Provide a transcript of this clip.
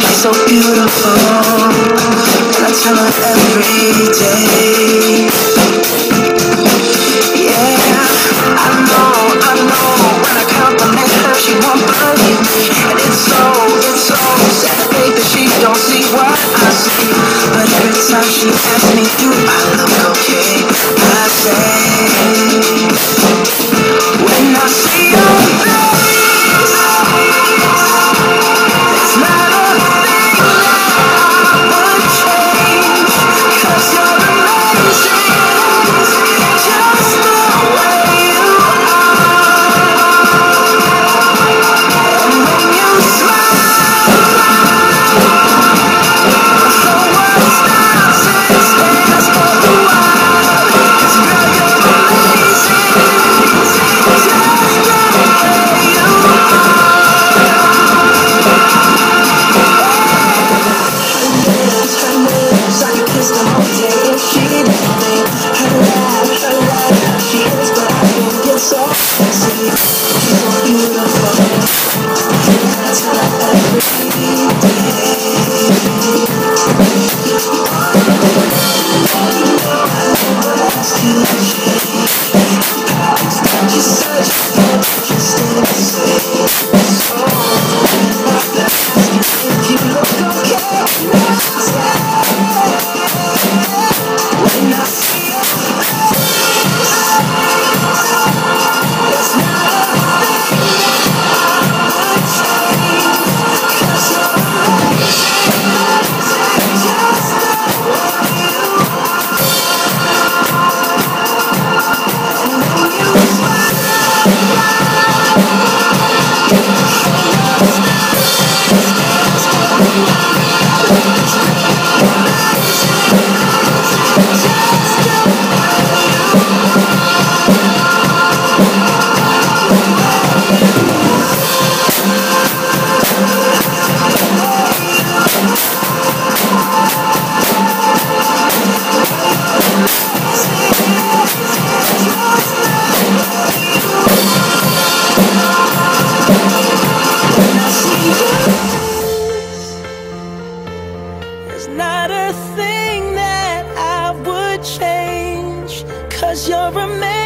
You're so beautiful. I tell her every day. not a thing that I would change. Cause you're amazing.